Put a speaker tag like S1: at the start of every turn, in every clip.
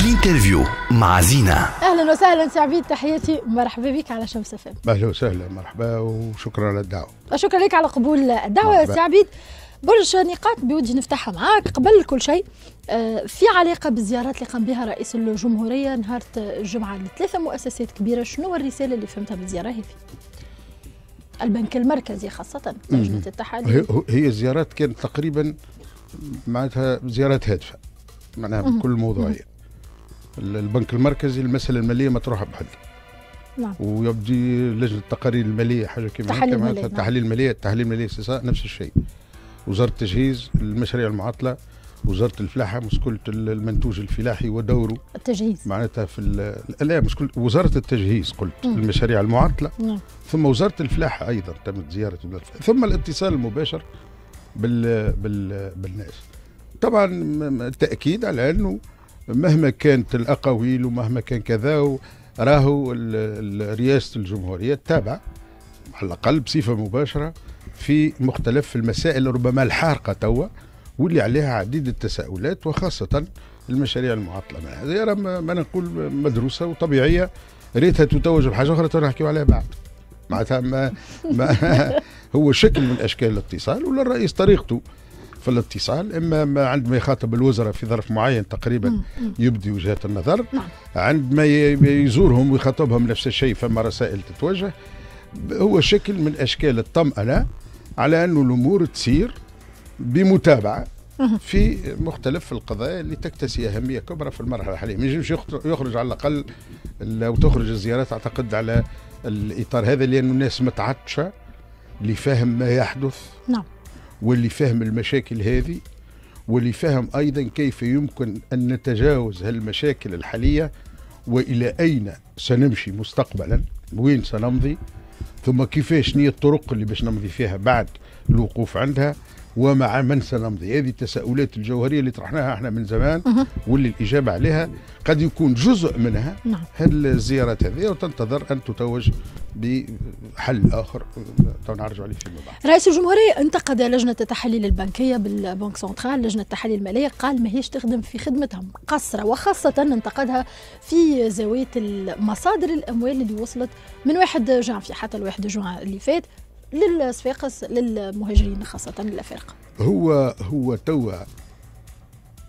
S1: ال interview مع زينة.
S2: أهلا وسهلا سي عبيد تحياتي مرحبا بك على شمس FM
S3: أهلا وسهلا مرحبا وشكرا على الدعوة.
S2: شكرا لك على قبول الدعوة
S3: مرحبا.
S2: سي عبيد برشا نقاط بودي نفتحها معاك. قبل كل شيء آه، في علاقة بالزيارات اللي قام بها رئيس الجمهورية نهار الجمعة لثلاثة مؤسسات كبيرة. شنو هو الرسالة اللي فهمتها من الزياره هذه؟ البنك المركزي خاصة لجنة التحاليل.
S3: هي, هي الزيارات كانت تقريبا معناتها زيارات هادفة معناها بكل موضوعية. البنك المركزي المسألة المالية مطروحه بحد.
S2: نعم.
S3: ويبدي لجنة التقارير المالية حاجة كما
S2: مالية، نعم.
S3: التحاليل الماليه التحاليل الماليه سي نفس الشيء. وزارة التجهيز المشاريع المعطلة وزارة الفلاحة مشكله ال- المنتوج الفلاحي ودوره.
S2: التجهيز.
S3: معناتها في لا مشكله وزارة التجهيز قلت
S2: مم.
S3: المشاريع المعطلة.
S2: نعم.
S3: ثم وزارة الفلاحة أيضا تمت زيارة الفلاحة. ثم الاتصال المباشر بال بال بالناس. طبعا التاكيد على أنه مهما كانت الاقاويل ومهما كان كذا راهو رئاسه الجمهورية تتابع على الأقل بصفة مباشرة في مختلف المسائل ربما الحارقة توا واللي عليها عديد التساؤلات وخاصة المشاريع المعطلة. منها زياره ما ما نقول مدروسة وطبيعية ريتها تتوج بحاجه أخرى تو نحكيو عليها بعد. معناتها ما, ما هو شكل من أشكال الاتصال ولا الرئيس طريقته. في الاتصال إما ما عندما يخاطب الوزراء في ظرف معين تقريبا. يبدي وجهات النظر.
S2: نعم.
S3: عندما يزورهم ويخاطبهم نفس الشيء فما رسائل تتوجه. هو شكل من أشكال الطمأنة على انه الأمور تسير
S2: بمتابعة.
S3: في مختلف القضايا اللي تكتسي أهمية كبرى في المرحلة الحالية. ما ينجمش يخرج- على الأقل لو تخرج الزيارات أعتقد على الإطار هذا لأنه الناس متعطشة لفهم ما يحدث.
S2: نعم.
S3: واللي فهم المشاكل هذه واللي فهم أيضا كيف يمكن أن نتجاوز هالمشاكل الحالية وإلى أين سنمشي مستقبلا وين سنمضي ثم كيفاش نية الطرق اللي باش نمضي فيها بعد الوقوف عندها. ومع من سنمضي. هذه التساؤلات الجوهرية اللي طرحناها إحنا من زمان. واللي الإجابة عليها قد يكون جزء منها.
S2: نعم.
S3: هذه الزيارات هذه وتنتظر أن تتوج بحل آخر. تو نرجع عليه فيما بعد.
S2: رئيس الجمهورية انتقد لجنة التحاليل البنكية بال banque centrale لجنة التحاليل المالية قال ما هيش تخدم في خدمتها مقصرة وخاصة انتقدها في زاوية مصادر الأموال اللي وصلت من 1 جانفي حتى ل 1 جوان اللي فات. للصفاقس للمهاجرين خاصة الأفارقة
S3: هو هو توا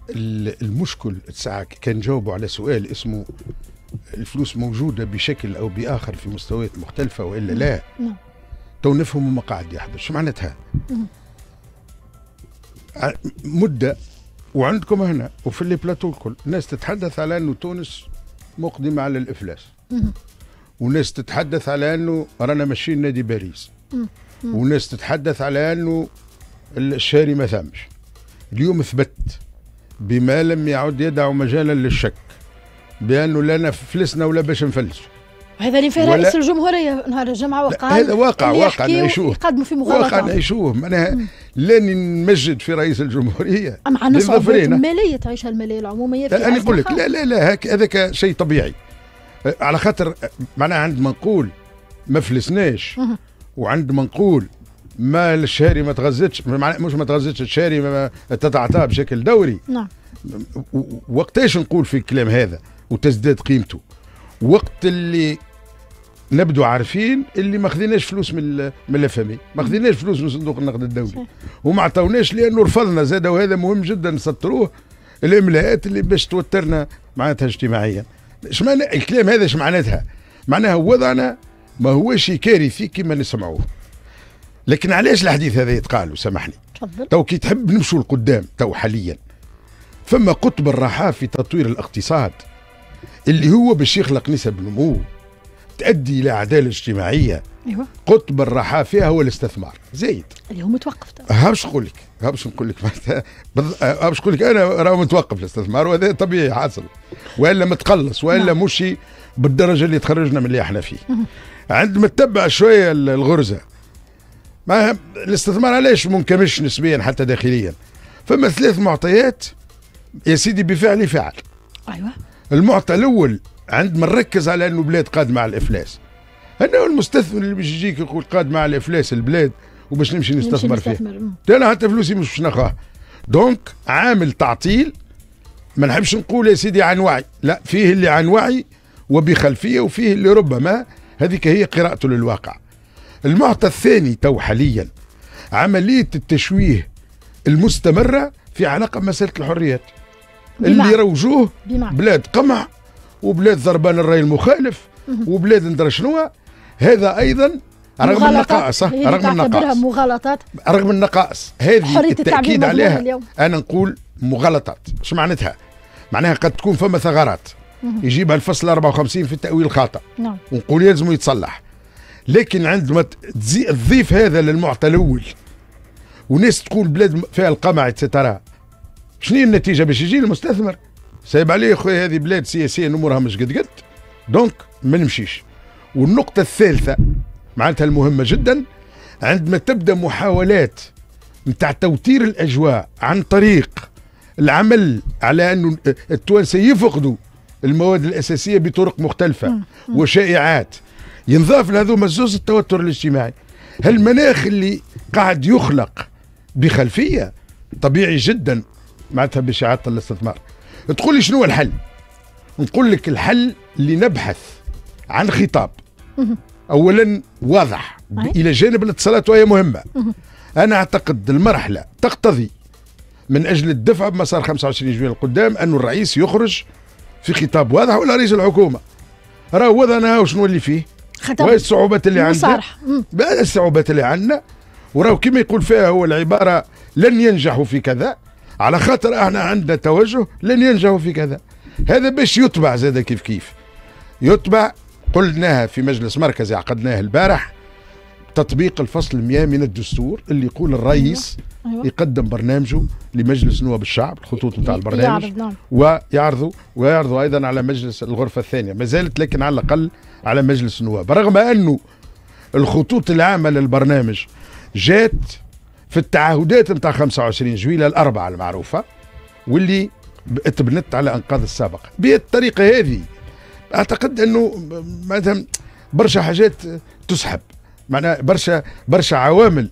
S3: ال- المشكل ساعة كان جاوبوا على سؤال اسمه الفلوس موجودة بشكل أو بآخر في مستويات مختلفة وإلا لا؟
S2: نعم.
S3: تو نفهم ما قاعد يحدث. شو معناتها؟ مدة وعندكم هنا وفي les plateaux الكل الناس تتحدث على أنه تونس مقدمة على الإفلاس. وناس تتحدث على أنه رانا ماشيين نادي باريس. وناس تتحدث على أنه الشاري ما ثمش. اليوم ثبت بما لم يعد يدع مجالا للشك بأنه لا نفلسنا ولا باش نفلسوا
S2: وهذا اللي فيه رئيس الجمهورية نهار الجمعة وقال
S3: هذا واقع- واقع نعيشوه.
S2: يقدموا في
S3: واقع
S2: مغالطة
S3: نعيشوه. معناها لاني نمجد في رئيس الجمهورية.
S2: أما عندنا صعوبات
S3: للظفرين.
S2: مالية تعيشها المالية العمومية في
S3: أنا نقول لك لا لا لا هذاك شيء طبيعي. على خاطر معناها عندما نقول ما فلسناش.
S2: مهم.
S3: وعندما نقول ما الشاري ما تغزتش مش ما تغزتش الشاري ما تتعاطى بشكل دوري.
S2: نعم.
S3: وقتاش نقول في الكلام هذا وتزداد قيمته؟ وقت اللي نبدو عارفين اللي ما خذيناش فلوس من من الافامي ما خذيناش فلوس من صندوق النقد الدولي. وما عطاوناش لأنه رفضنا زاد وهذا مهم جدا نسطروه. الإملاءات اللي باش توترنا معناتها اجتماعيا. معنى الكلام هذا إيش معناتها؟ معناها وضعنا ما هوش كارثي كما نسمعوه لكن علاش الحديث هذا يتقال؟ وسامحني
S2: تفضل.
S3: تو كي تحب نمشوا لقدام تو حاليا. فما قطب الرحاه في تطوير الاقتصاد اللي هو باش يخلق نسب نمو تؤدي إلى عدالة اجتماعية.
S2: أيوة.
S3: قطب الرحاه فيها هو الاستثمار. زايد.
S2: اللي هو متوقف تو.
S3: ها باش نقول لك؟ باش نقول لك؟ باش نقول لك أنا راه متوقف الاستثمار وهذا طبيعي حاصل. وإلا متقلص وإلا
S2: نعم.
S3: مش بالدرجة اللي تخرجنا من اللي إحنا فيه. عندما تتبع شوية ال- الغرزة. ما الاستثمار علاش منكمش نسبيا حتى داخليا؟ فما ثلاث معطيات يا سيدي بفعل فعل
S2: أيوة.
S3: المعطى الأول عندما نركز على أنه بلاد قادمة على الإفلاس. انه المستثمر اللي باش يجيك يقول قادمة على الإفلاس البلاد وباش نمشي نستثمر فيه
S2: نستثمر. مم.
S3: أنا حتى فلوسي مش باش ناخذها. donc عامل تعطيل. ما نحبش نقول يا سيدي عن وعي. لا فيه اللي عن وعي وبخلفية وفيه اللي ربما هذيك هي قراءته للواقع. المعطى الثاني تو حاليا عملية التشويه المستمرة في علاقه بمساله الحريات. اللي
S2: بمعنى؟
S3: روجوه
S2: بمعنى؟
S3: بلاد قمع وبلاد ضربان الراي المخالف وبلاد ندري شنو. هذا أيضا رغم. النقائص رغم النقائص.
S2: مغالطات؟
S3: رغم النقائص. هذه
S2: مضمونة
S3: عليها.
S2: اليوم.
S3: أنا نقول مغالطات. إيش معناتها؟ معناها قد تكون فما ثغرات. يجيبها الفصل 54 في التاويل الخاطئ
S2: نعم.
S3: ونقول يلزم يتصلح. لكن عندما تضيف هذا للمعطى الأول وناس تقول بلاد فيها القمع اتسترا شنو هي النتيجة باش يجي المستثمر؟ سايب عليه خويا هذه بلاد سياسية امورها مش قد قد. donc ما نمشيش. والنقطة الثالثة معناتها المهمة جدا عندما تبدأ محاولات نتاع توتير الأجواء عن طريق العمل على أنه التوانسه يفقدوا المواد الأساسية بطرق مختلفة وشائعات. ينضاف لهذوما الزوز التوتر الاجتماعي. هالمناخ اللي قاعد يخلق بخلفية؟ طبيعي جدا. معناتها بشعات الاستثمار. تقول لي شنو الحل؟ نقول لك الحل لنبحث عن خطاب. اولا واضح. إلى جانب الاتصالات وهي مهمة. أنا أعتقد المرحلة تقتضي من أجل الدفع بمسار 25 جويلية القدام انه الرئيس يخرج في خطاب واضح ولا رئيس الحكومة؟ راه وضعنا وشنو اللي فيه؟ وهي الصعوبات اللي عندنا. الصعوبات اللي عندنا؟ وراه كما يقول فيها هو العبارة لن ينجحوا في كذا. على خاطر أحنا عندنا توجه لن ينجحوا في كذا. هذا باش يتبع زاد كيف كيف. يتبع قلناها في مجلس مركزي عقدناه البارح. تطبيق الفصل 100 من الدستور اللي يقول الرئيس
S2: أيوة.
S3: يقدم برنامجه لمجلس نواب الشعب الخطوط نتاع البرنامج.
S2: يعرض نعم.
S3: ويعرضوا ويعرضوا أيضا على مجلس الغرفة الثانية. ما زالت لكن على الأقل على مجلس النواب رغم انه الخطوط العامة للبرنامج جات في التعهدات نتاع 25 جويلة الأربعة المعروفة واللي تبنت على أنقاض السابق. بالطريقة هذه. أعتقد أنه مثلا برشا حاجات تسحب. معناها برشا برشا عوامل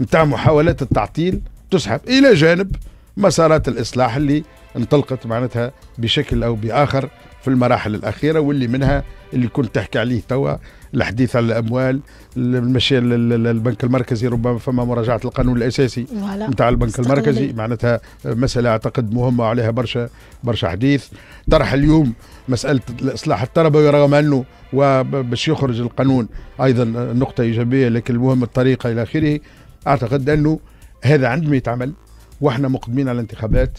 S3: نتاع محاولات التعطيل تسحب إلى جانب مسارات الإصلاح اللي انطلقت معناتها بشكل أو بآخر في المراحل الأخيرة واللي منها اللي كنت تحكي عليه توا الحديث على الأموال المشي للبنك المركزي ربما فما مراجعة القانون
S2: الأساسي.
S3: نتاع البنك. المركزي معناتها مسألة أعتقد مهمة وعليها برشا برشا حديث طرح اليوم مسألة الإصلاح التربوي رغم أنه وباش يخرج القانون أيضا نقطة إيجابية لكن المهم الطريقة إلى آخره أعتقد أنه هذا عندما يتعمل وإحنا مقدمين على الانتخابات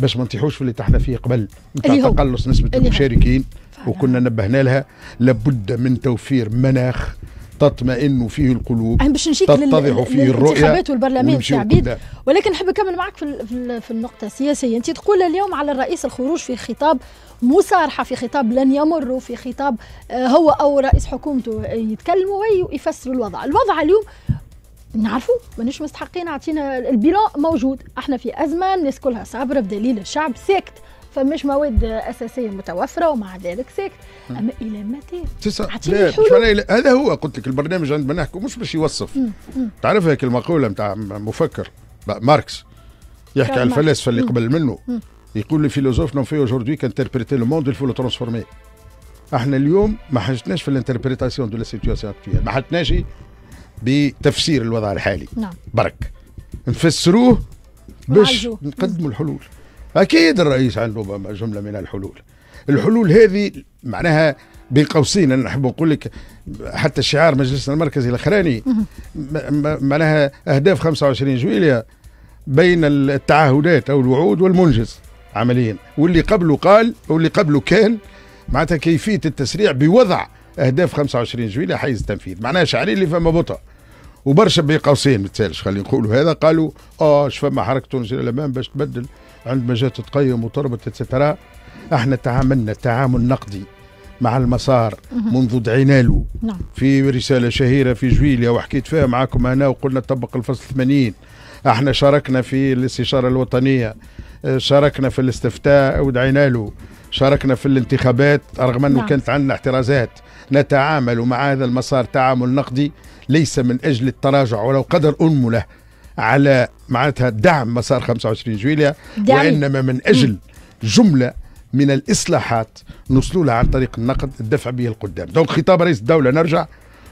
S3: باش ما نطيحوش في اللي طحنا فيه قبل نتاع. تقلص
S2: نسبة.
S3: المشاركين. وكنا نبهنا لها لابد من توفير مناخ تطمئن فيه القلوب
S2: باش نجيك لل-
S3: تتضح فيه الرؤية
S2: للانتخابات والبرلمان عبيد
S3: قدام.
S2: ولكن نحب نكمل معك في في ال- في النقطة السياسية أنت تقول اليوم على الرئيس الخروج في خطاب مصارحة في خطاب لن يمر في خطاب آه، هو أو رئيس حكومته يتكلموا ويفسروا الوضع الوضع اليوم نعرفوا مانيش مستحقين اعطينا ال bilan موجود. إحنا في ازمه الناس كلها صابرة بدليل الشعب ساكت فمش مواد أساسية متوفرة ومع ذلك ساكت. أما إلى متى؟
S3: لا مش. معناه هذا هو قلت لك البرنامج عندما نحكي مش باش يوصف. تعرف هيك المقولة نتاع مفكر ماركس يحكي على. الفلاسفة اللي قبل منه. يقول les philosophes n'ont fait aujourd'hui qu'interpréter le monde il faut le transformer إحنا اليوم ما حاجتناش في ال interprétation de la situation ما حاجتناش بتفسير الوضع الحالي.
S2: نعم.
S3: برك. نفسروه باش. نقدموا الحلول. أكيد الرئيس عنده جملة من الحلول. الحلول هذه معناها بين قوسين أنا نحب نقول لك حتى شعار مجلسنا المركزي الأخراني معناها أهداف 25 جويليا بين التعهدات أو الوعود والمنجز عمليا. واللي قبله قال واللي قبله كان معناتها كيفية التسريع بوضع أهداف 25 جويليا حيز التنفيذ. معناها شعارين اللي فما بطء. وبرشا بين قوسين ما تسالش خلينا نقولوا هذا. قالوا آه اش فما حركة تونس الامام باش تبدل عندما جات تقيم وتربط اتسترا إحنا تعاملنا تعامل نقدي مع المسار منذ دعينا له
S2: نعم.
S3: في رسالة شهيرة في جويليا وحكيت فيها معكم أنا وقلنا طبق الفصل 80 إحنا شاركنا في الاستشارة الوطنية آه، شاركنا في الاستفتاء ودعينا له شاركنا في الانتخابات رغم أنه
S2: نعم.
S3: كانت عندنا احترازات. نتعامل مع هذا المسار تعامل نقدي ليس من أجل التراجع ولو قدر أنمله على معناتها دعم مسار 25 جويليا. وإنما من أجل جملة من الإصلاحات نوصلوا لها عن طريق النقد الدفع به القدام. دونك خطاب رئيس الدولة نرجع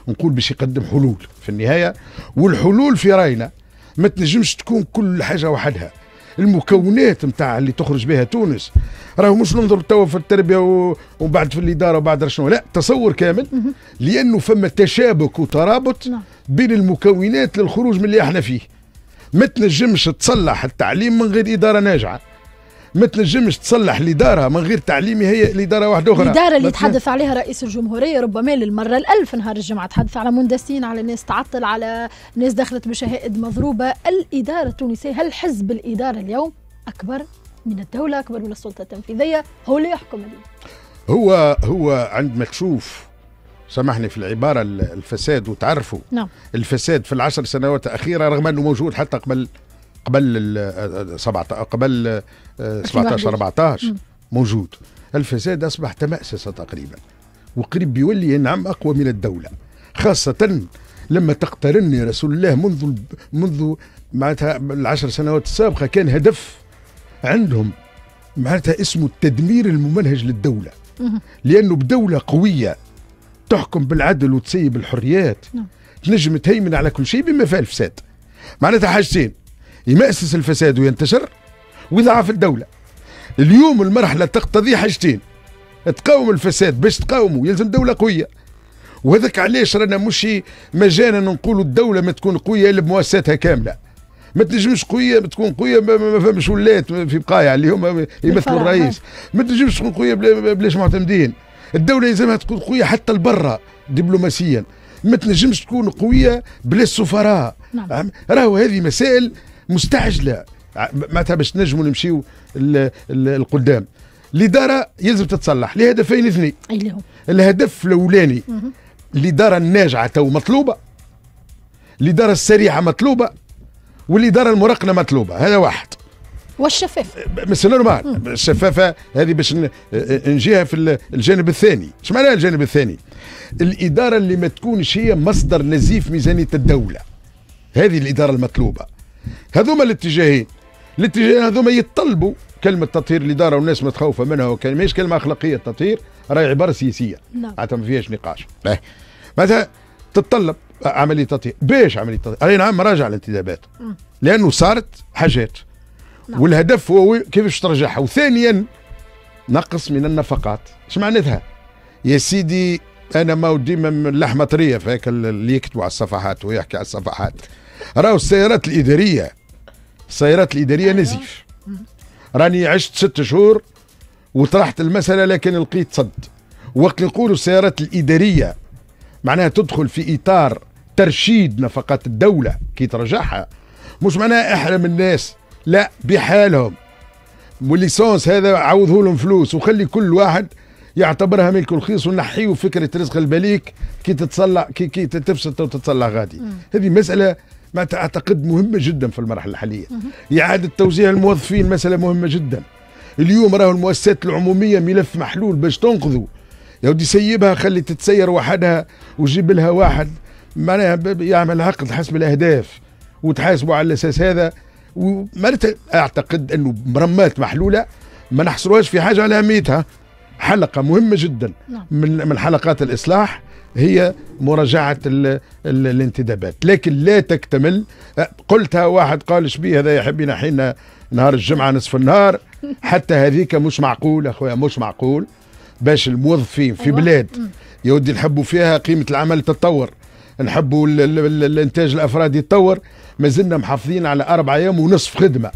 S3: نقول باش يقدم حلول في النهاية والحلول في رأينا ما تنجمش تكون كل حاجة وحدها. المكونات نتاع اللي تخرج بها تونس. راهو مش ننظر توا في التربية وبعد في الإدارة وبعد شنو. لا تصور كامل. لأنه فما تشابك وترابط
S2: نعم.
S3: بين المكونات للخروج من اللي إحنا فيه. ما تنجمش تصلح التعليم من غير إدارة ناجعة. ما تنجمش تصلح الاداره من غير تعليم هي الاداره واحدة أخرى.
S2: الإدارة اللي
S3: ما
S2: يتحدث عليها رئيس الجمهورية ربما للمرة الألف نهار الجمعة. تحدث على مندسين على ناس تعطل على ناس دخلت بشهائد مضروبة. الإدارة التونسية هل حزب الإدارة اليوم أكبر من الدولة أكبر من السلطة التنفيذية؟ هو اللي يحكم اليوم.
S3: هو هو عندما تشوف سامحني في العبارة ال- الفساد وتعرفوا.
S2: نعم.
S3: الفساد في العشر سنوات الأخيرة رغم أنه موجود حتى قبل قبل ال 17 قبل آه، 17 14 موجود. الفساد أصبح تمأسس تقريبا وقريب بيولي نعم أقوى من الدولة خاصة لما تقترني رسول الله منذ منذ معناتها العشر سنوات السابقة كان هدف عندهم معناتها اسمه التدمير الممنهج
S2: للدولة.
S3: لأنه بدولة قوية تحكم بالعدل وتسيب الحريات.
S2: نعم.
S3: تنجم تهيمن على كل شيء بما فيها الفساد. معناتها حاجتين. يمأسس الفساد وينتشر ويضعف الدولة. اليوم المرحلة تقتضي حاجتين. تقاوم الفساد باش تقاومه يلزم دولة قوية. وهذاك علاش رانا مش مجانا نقولوا الدولة ما تكون قوية إلا بمؤسساتها كاملة. ما تنجمش قوية تكون قوية ما- فهمش ولات في بقايا اللي هم يمثلوا الرئيس. ما تنجمش تكون قوية بلا- بلاش معتمدين. الدولة يلزمها تكون قوية حتى لبرا دبلوماسيا. ما تنجمش تكون قوية بلا السفراء.
S2: نعم.
S3: عم- راهو هذه مسائل مستعجلة. ع- معناتها باش نجموا نمشيو ال- ال- القدام الإدارة يلزم تتصلح. لهدفين اثنين. الهدف الأولاني الإدارة الناجعة تو مطلوبة. الإدارة السريعة مطلوبة. والإدارة المرقمنة مطلوبة. هذا واحد.
S2: والشفاف.
S3: بس normal الشفافة هذه باش نجيها في ال- الجانب الثاني. إيش معناها الجانب الثاني؟ الإدارة اللي ما تكونش هي مصدر نزيف ميزانية الدولة. هذه الإدارة المطلوبة. هذوما الاتجاهين. الاتجاهين هذوما يتطلبوا كلمة تطهير الإدارة والناس متخوفه منها وكان ماهيش كلمة أخلاقية التطهير راهي عبارة سياسية.
S2: نعم.
S3: حتى ما فيهاش نقاش. باهي. معناتها تتطلب عملية تطهير. باش عملية تطهير. أي نعم راجع الانتدابات. لأنه صارت حاجات.
S2: نعم.
S3: والهدف هو كيفاش ترجعها. وثانيا نقص من النفقات. إيش معناتها يا سيدي أنا ما ديما من اللحمه طرية فهيك اللي يكتبوا على الصفحات ويحكي على الصفحات. راهو السيارات الإدارية. السيارات الإدارية نزيف. راني عشت ست شهور وطرحت المسألة لكن لقيت صد. وقت نقولوا السيارات الإدارية معناها تدخل في إطار ترشيد نفقات الدولة كي ترجعها مش معناها أحرم الناس لا بحالهم. والليسونس هذا عوضه لهم فلوس وخلي كل واحد يعتبرها ملك رخيص ونحيوا فكرة رزق البليك كي تتصلع كي كي تفسد وتتصلع غادي. هذه مسألة ما أعتقد مهمة جدا في المرحلة الحالية. اعاده توزيع الموظفين مسألة مهمة جدا. اليوم راهو المؤسسات العمومية ملف محلول باش تنقذوا يا ودي سيبها خلي تتسير وحدها وجيب لها واحد. معناها يعمل عقد حسب الأهداف وتحاسبوا على الأساس هذا. ومعناتها أعتقد أنه مرمات محلولة ما نحصروهاش في حاجة على أهميتها. حلقة مهمة جدا
S2: نعم.
S3: من من حلقات الإصلاح. هي مراجعة ال ال الانتدابات. لكن لا تكتمل. قلتها واحد قال شبيه هذا يحب ينحينا نهار الجمعة نصف النهار. حتى هذيك مش معقول أخويا مش معقول. باش الموظفين في
S2: أيوة.
S3: بلاد يا ودي نحبوا فيها قيمة العمل تتطور. نحبوا ال- ال- ال- الإنتاج الأفراد يتطور. ما زلنا محافظين على أربع أيام ونصف خدمة.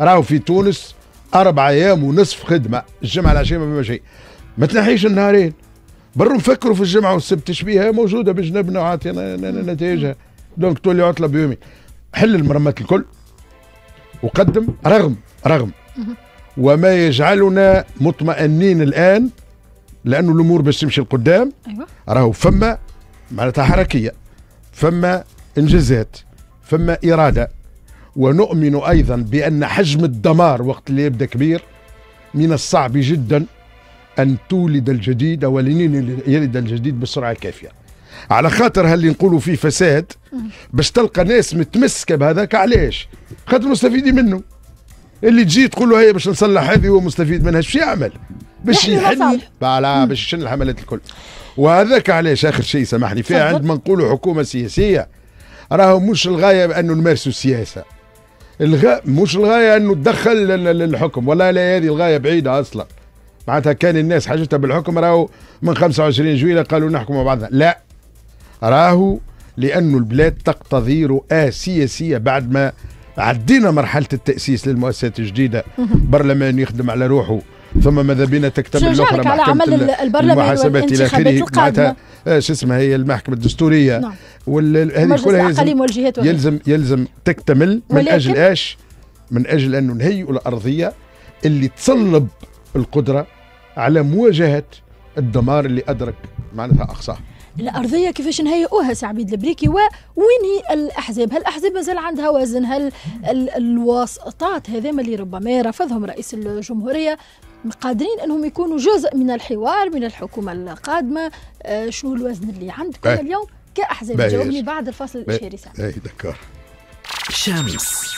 S3: راهو في تونس أربع أيام ونصف خدمة. الجمعة العشية ما فما شيء. ما تنحيش النهارين. برو نفكروا في الجمعة والسبت تشبيهها موجودة بجنبنا وعطينا نتائجها. donc تولي عطلة بيومين حل المرمات الكل وقدم رغم رغم. وما يجعلنا مطمئنين الآن لأنه الأمور باش تمشي لقدام.
S2: أيوه.
S3: راهو فما معناتها حركية فما انجازات فما إرادة. ونؤمن أيضا بأن حجم الدمار وقت اللي يبدأ كبير من الصعب جدا. أن تولد الجديد ولن يلد الجديد بالسرعه الكافيه على خاطر هل نقولوا فيه فساد؟ باش تلقى ناس متمسكة بهذاك علاش؟ خاطر مستفيدين منه. اللي تجي تقول له هي باش نصلح هذه هو مستفيد منها شو يعمل؟ باش يحل؟ باش يشن الحملات الكل. وهذاك علاش؟ آخر شيء سامحني. فيها. عندما نقولوا حكومة سياسية راهو مش الغاية بانه نمارسوا السياسة. الغاء مش الغاية انه تدخل الحكم ولا لا هذه الغاية بعيدة أصلا. معناتها كان الناس حاجتها بالحكم راهو من 25 جويلة قالوا نحكم مع بعضنا. لا راهو لأنه البلاد تقتضي رؤى سياسية بعد ما عدينا مرحلة التأسيس للمؤسسات الجديدة. برلمان يخدم على روحه ثم ماذا بينا تكتمل
S2: نرجع
S3: الأخرى
S2: لك على
S3: محكمة
S2: عمل
S3: ال-
S2: البرلمان
S3: المحاسبات آخره؟
S2: القادمة.
S3: معناتها آه، شو اسمها هي؟ المحكمة الدستورية.
S2: نعم.
S3: وهذه كلها يلزم. يلزم يلزم تكتمل من أجل إيش؟ من أجل أنه نهيئ الأرضية اللي تصلب القدرة على مواجهة الدمار اللي أدرك معناتها أقصاه.
S2: الأرضية كيفاش نهيئوها سي عبيد البريكي ووين هي الأحزاب؟ هل الأحزاب مازال عندها وزن؟ هل ال- الواسطات هذيما اللي ربما رفضهم رئيس الجمهورية؟ قادرين أنهم يكونوا جزء من الحوار من الحكومة القادمة؟ آه شنو الوزن اللي عندكم. اليوم كأحزاب؟
S3: باهي.
S2: جاوبني بعد الفاصل الإشهاري ساعة.
S3: اي دكار
S1: شمس.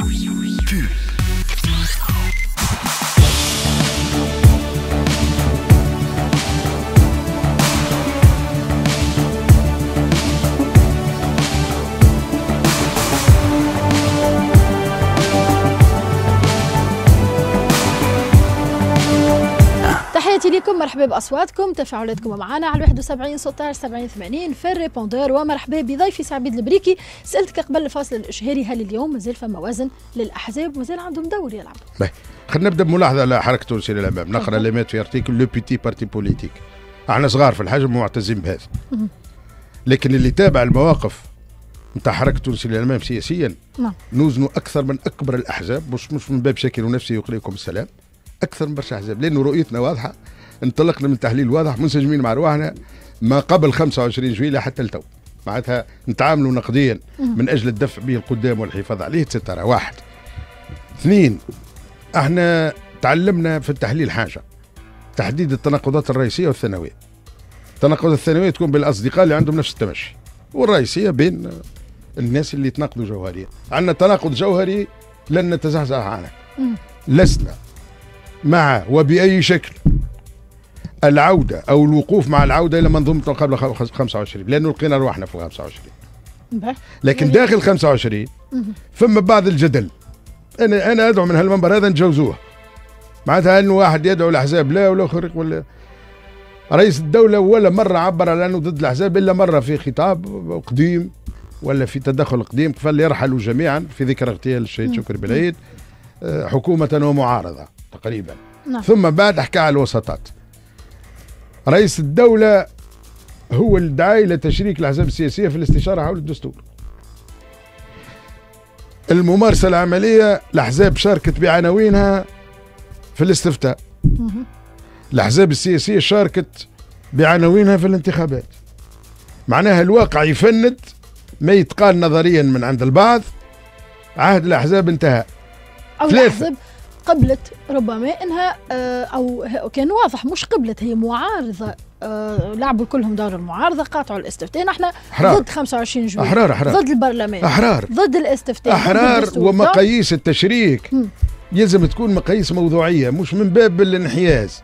S2: تحياتي لكم مرحبا بأصواتكم تفاعلاتكم معنا على 71 16 70 80 في ال répondeur. ومرحبا بضيفي سي عبيد البريكي. سألتك قبل الفاصل الاشهاري هل اليوم مازال فما وزن للأحزاب مازال عندهم دور؟ يلعب
S3: خلينا نبدأ بملاحظة على حركة تونس إلى الامام نقرأ
S2: تفضل.
S3: ليمات في article le petit parti politique إحنا صغار في الحجم ومعتزين بهذا. لكن اللي تابع المواقف نتاع حركة تونس إلى الأمام سياسيا
S2: نعم.
S3: نوزنوا أكثر من أكبر الأحزاب مش مش من باب شكل ونفسي يقريكم السلام. أكثر من برشا أحزاب. لأنه رؤيتنا واضحة. انطلقنا من تحليل واضح منسجمين مع رواحنا ما قبل 25 جويلة حتى التو معناتها نتعاملوا نقديا من أجل الدفع به القدام والحفاظ عليه تسترى واحد. اثنين إحنا تعلمنا في التحليل حاجة. تحديد التناقضات الرئيسية والثانوية. التناقضات الثانوية تكون بين الاصدقاء اللي عندهم نفس التمشي. والرئيسية بين الناس اللي يتناقضوا جوهريا. عندنا تناقض جوهري لن نتزحزح عنه. لسنا. مع وبأي شكل. العودة أو الوقوف مع العودة إلى منظومة قبل خ- 25 لأنه لقينا روحنا في 25
S2: باهي.
S3: لكن داخل 25 ثم بعض الجدل. أنا أنا أدعو من هالمنبر هذا نجوزوه. معناتها أنه واحد يدعو الأحزاب لا ولا خرق ولا رئيس الدولة ولا مرة عبر على أنه ضد الأحزاب إلا مرة في خطاب قديم ولا في تدخل قديم فليرحلوا جميعا في ذكرى اغتيال الشهيد شكري بالعيد حكومة ومعارضة تقريبا.
S2: نعم.
S3: ثم بعد حكى على الوسطات. رئيس الدولة هو الداعي لتشريك الأحزاب السياسية في الاستشارة حول الدستور. الممارسة العملية الأحزاب شاركت بعناوينها في الاستفتاء. الأحزاب السياسية شاركت بعناوينها في الانتخابات. معناها الواقع يفند ما يتقال نظريا من عند البعض. عهد الأحزاب انتهى. أو.
S2: الاحزاب قبلت ربما إنها آه، أو كان واضح مش قبلت هي معارضة. آه، لعبوا كلهم دور المعارضة قاطعوا الاستفتاء. نحن
S3: أحرار.
S2: ضد 25 جويلية
S3: أحرار أحرار.
S2: ضد البرلمان.
S3: أحرار.
S2: ضد الاستفتاء. الدستور.
S3: ومقاييس التشريك. يلزم تكون مقاييس موضوعية مش من باب الانحياز.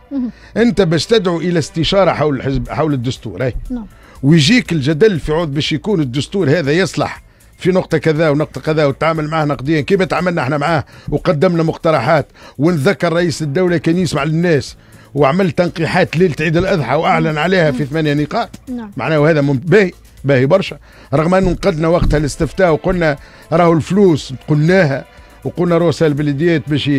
S3: أنت باش تدعو إلى استشارة حول الحزب حول الدستور أي
S2: نعم.
S3: ويجيك الجدل في عود باش يكون الدستور هذا يصلح. في نقطة كذا ونقطة كذا وتعامل معه نقديا. كيف تعاملنا إحنا معاه؟ وقدمنا مقترحات. ونذكر رئيس الدولة كان يسمع للناس. وعمل تنقيحات ليلة عيد الأضحى وأعلن عليها في ثمانية نقاط.
S2: نعم.
S3: معناه وهذا مم- باهي باهي برشا. رغم انه نقدنا وقتها الاستفتاء وقلنا راهو الفلوس قلناها وقلنا رؤساء البلديات باش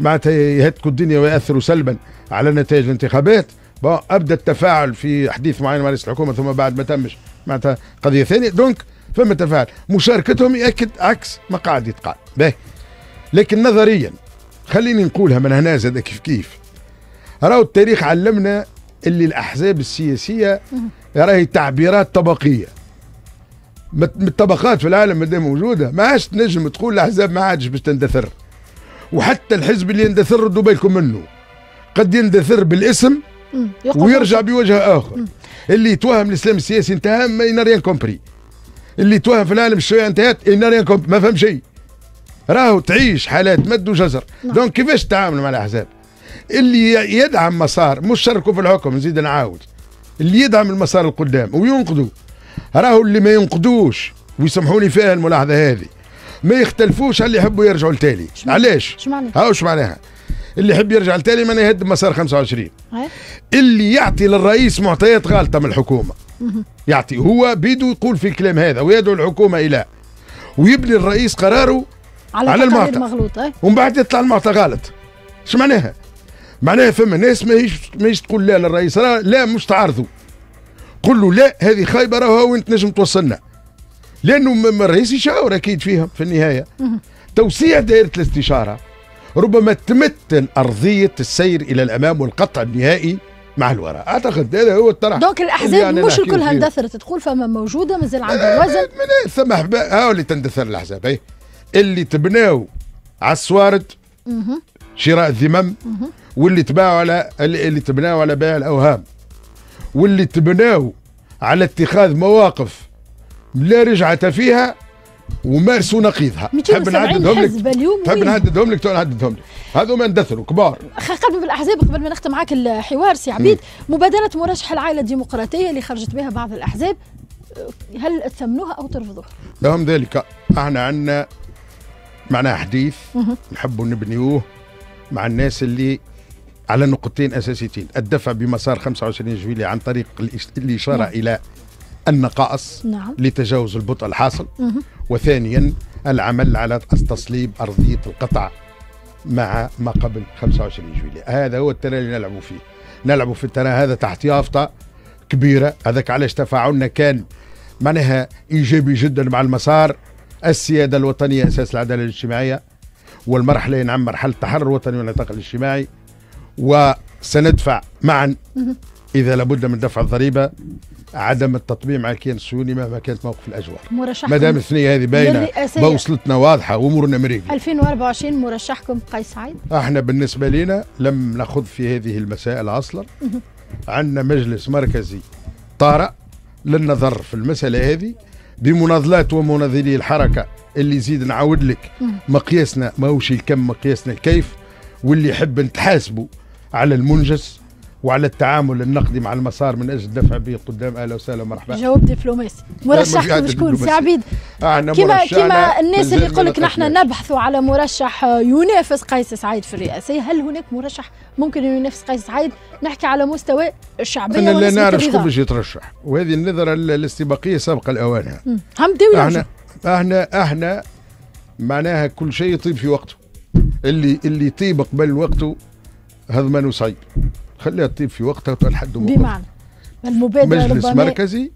S3: معناتها يهتكوا الدنيا ويأثروا سلبا على نتائج الانتخابات. أبدأ التفاعل في حديث معين مع رئيس الحكومة ثم بعد ما تمش. معناتها قضية ثانية. دونك فما تفاعل. مشاركتهم يأكد عكس ما قاعد يتقال. باهي لكن نظريا خليني نقولها من هنا زاد كيف كيف. راهو التاريخ علمنا اللي الأحزاب السياسية راهي تعبيرات من الطبقات في العالم مادام موجودة ما عادش تنجم تقول الأحزاب ما عادش باش تندثر. وحتى الحزب اللي يندثر ردوا بالكم منه. قد يندثر بالاسم ويرجع بوجه آخر. اللي يتوهم الإسلام السياسي انتهى n'a rien compris. اللي يتوهم في العالم الشيوعي انتهت n'a rien ما فهم شيء راهو تعيش حالات مد وجزر
S2: نعم.
S3: donc كيفاش تتعامل مع الأحزاب اللي يدعم مسار مش شاركوا في الحكم نزيد نعاود اللي يدعم المسار القدام وينقذوا راهو اللي ما ينقذوش ويسمحوا لي فيها الملاحظة هذه ما يختلفوش على اللي يحبوا يرجعوا لتالي؟ علاش؟
S2: شو معنى؟
S3: هاو شو معناها؟ اللي يحب يرجع لتالي ما يهدم مسار 25
S2: هاي؟
S3: اللي يعطي للرئيس معطيات غالطة من الحكومة. يعطي. هو بيدو يقول في الكلام هذا ويدعو الحكومة إلى ويبني الرئيس قراره
S2: على,
S3: على المعطى. ومن بعد يطلع المعطى غلط إيش معناها؟ معناها فما ناس ما هيش ما هيش تقول لا للرئيس لا مش تعارضوا. قل له لا هذه خايبة راهو وين تنجم توصلنا. لأنه الرئيس يشاور أكيد فيهم في النهاية. توسيع دائرة الاستشارة. ربما تمثل أرضية السير إلى الأمام والقطع النهائي مع الوراء. أعتقد هذا هو الطرح.
S2: دونك الأحزاب
S3: يعني
S2: مش الكل. اندثرت تقول فما موجودة مازال عندها وزن
S3: من ثم احباب هاو اللي تندثر الأحزاب. اي اللي تبناو على السوارد شراء الذمم واللي تباعوا على اللي تبناو على بيع الأوهام. واللي تبناو على اتخاذ مواقف لا رجعة فيها ومارسوا نقيضها.
S2: 270 حزب اليوم
S3: تحب؟ نعددهم لك؟ نعددهم لك. هذوما اندثروا كبار.
S2: خ- قبل بالاحزاب قبل ما نختم معك الحوار سي عبيد. مبادرة مرشح العائله الديمقراطيه اللي خرجت بها بعض الأحزاب هل تثمنوها أو ترفضوها؟
S3: لهم ذلك. إحنا عندنا معناها حديث نحبوا نبنيوه مع الناس اللي على نقطتين أساسيتين. الدفع بمسار 25 جويلية عن طريق
S2: الإشارة.
S3: إلى النقائص
S2: نعم.
S3: لتجاوز البطء الحاصل.
S2: مهم.
S3: وثانيا العمل على تصليب أرضية القطع مع ما قبل 25 جويلية. هذا هو الترى اللي نلعبوا فيه. نلعبوا في الترى هذا تحت يافطة كبيرة. هذاك علاش تفاعلنا كان معناها إيجابي جدا مع المسار. السيادة الوطنية أساس العدالة الاجتماعية والمرحلة نعم مرحلة التحرر الوطني والنطاق الاجتماعي. وسندفع معا إذا لابد من دفع الضريبة عدم التطبيع مع الكيان الصهيوني مهما كانت موقف الاجوار
S2: مرشحكم
S3: ما دام الثنيه هذه باينة
S2: للرئاسية.
S3: بوصلتنا واضحة وأمورنا مريقه
S2: 2024 مرشحكم قيس سعيد
S3: إحنا بالنسبة لنا لم نخض في هذه المسائل أصلا عندنا مجلس مركزي طارئ للنظر في المسألة هذه بمناضلات ومناضلي الحركة اللي يزيد نعاود لك. مقياسنا ماهوش الكم مقياسنا الكيف واللي يحب نتحاسبوا على المنجز وعلى التعامل النقدي مع المسار من أجل الدفع به قدام أهلا وسهلا مرحبا
S2: جواب دبلوماسي. مرشحكم شكون؟ سي. عبيد كما كما الناس اللي يقول لك نحن. نبحث على مرشح ينافس قيس سعيد في الرئاسيه هل هناك مرشح ممكن ينافس قيس سعيد؟ نحكي على مستوى الشعبية
S3: أنا لا نعرف شكون باش يترشح. وهذه النظرة ال- الاستباقية سابقة لاوانها
S2: مم. هم بداو إحنا.
S3: إحنا أحنا معناها كل شيء يطيب في وقته. اللي اللي يطيب قبل وقته هذا ما نصيب. خليها تطيب في وقتها وتلحد موقف
S2: بمعنى المبادرة
S3: مجلس
S2: ربما
S3: مركزي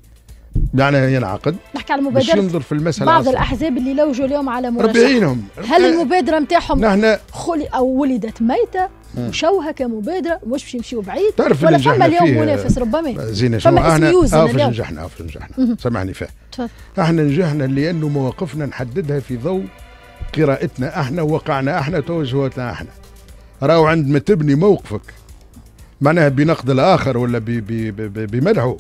S3: يعني ينعقد.
S2: نحكي على
S3: باش
S2: مبادره
S3: ينظر في المسألة
S2: بعض
S3: أصلاً.
S2: الأحزاب اللي لوجوا اليوم على مرشح
S3: يعينهم
S2: هل المبادرة نتاعهم
S3: نحن
S2: خلي أو ولدت ميتة؟ وشوها كمبادرة مش باش يمشيوا بعيد
S3: تعرف
S2: ولا فما اليوم منافس ربما.
S3: زينة شنو؟
S2: فما
S3: إحنا
S2: اليوم.
S3: نجحنا آه فاش نجحنا. سامحني فيه
S2: تفضل.
S3: إحنا نجحنا لأنه مواقفنا نحددها في ضوء قراءتنا إحنا وقعنا إحنا توجهاتنا إحنا. راهو عندما تبني موقفك. معناها بنقد الآخر ولا بمدحه.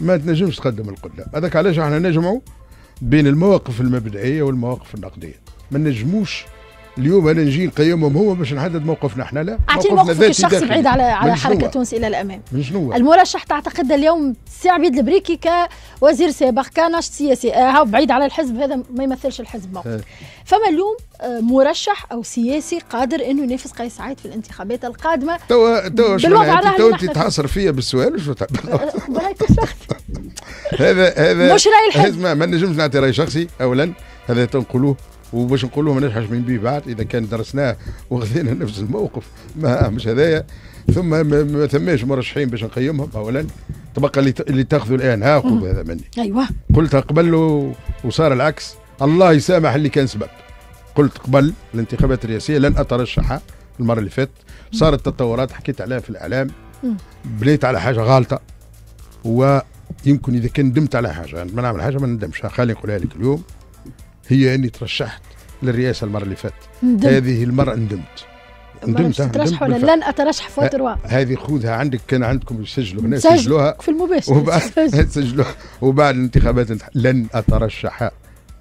S3: ما تنجمش تقدم القدام. هذاك علاش إحنا نجمعوا بين المواقف المبدئية والمواقف النقدية. ما نجموش اليوم أنا نجي نقيمهم هو باش نحدد موقفنا إحنا لا
S2: أعطيني
S3: موقفنا
S2: موقفك
S3: ذاتي
S2: الشخصي. بعيد على على
S3: حركة؟
S2: تونس إلى الأمام
S3: من شنو؟
S2: المرشح تعتقد اليوم سي عبيد البريكي كوزير سابق كناشط سياسي آه هاو بعيد على الحزب هذا ما يمثلش الحزب موقف
S3: آه.
S2: فما اليوم آه، مرشح أو سياسي قادر إنه ينافس قيس سعيد في الانتخابات القادمة
S3: توا توا شو تو
S2: اللي
S3: انت
S2: نحن
S3: تحاصر فيا بالسؤال
S2: شخصي
S3: هذا هذا
S2: مش رأي الحزب.
S3: ما, نجمش نعطي رأي شخصي اولا هذا تنقولوه وباش نقولوه ما نجحش من به بعد إذا كان درسناه وخذينا نفس الموقف ما مش هذايا. ثم ما, ما ثماش مرشحين باش نقيمهم اولا تبقى اللي, اللي تاخذوا الآن. ها خذوا هذا مني.
S2: أيوه.
S3: قلتها قبل وصار العكس. الله يسامح اللي كان سبب. قلت قبل الانتخابات الرئاسية لن أترشح المرة اللي فاتت. صارت تطورات حكيت عليها في
S2: الإعلام.
S3: بنيت على حاجة غالطة. ويمكن إذا كان ندمت على حاجة يعني ما نعمل حاجة ما ندمش خليني نقولها لك اليوم. هي أني ترشحت للرئاسة المرة اللي فاتت. هذه المرة ندمت
S2: ندمت ترشح ولا. لن أترشح فوتر
S3: ه- هذه خذها عندك كان عندكم يسجلوا. هنا
S2: سجل
S3: سجلوها.
S2: في المباشر
S3: وبعد. سجلوها. وبعد الانتخابات انت- لن أترشح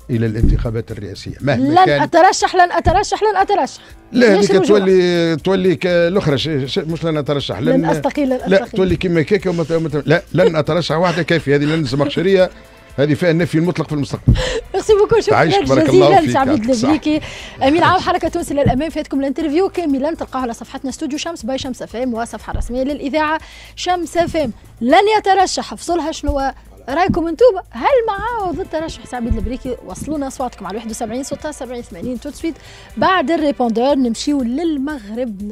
S3: إلى الانتخابات الرئاسية. مهما
S2: لن
S3: كان
S2: أترشح لن أترشح لن أترشح.
S3: لا هذيك؟ تولي تولي الأخرى مش لن أترشح
S2: لن أستقيل لن
S3: لا
S2: أستقيل.
S3: تولي كيما كيكة ومت... لا لن أترشح. واحدة كافية هذه لن زمخشريه هذه فيها النفي المطلق في المستقبل.
S2: merci beaucoup شكرا جزيلا
S3: الصحة.
S2: البريكي امين عام حركة تونس للامام فاتكم ال interview. كاملا تلقاه على صفحتنا استوديو شمس by شمس أف إم والصفحه الرسميه للإذاعة شمس أف إم. لن يترشح. فصلها شنو؟ رأيكم أنتم؟ هل مع أو ضد ترشح عبيد البريكي وصلونا أصواتكم على 71 76 80 80 tout de suite بعد الريبوندور نمشيو للمغرب.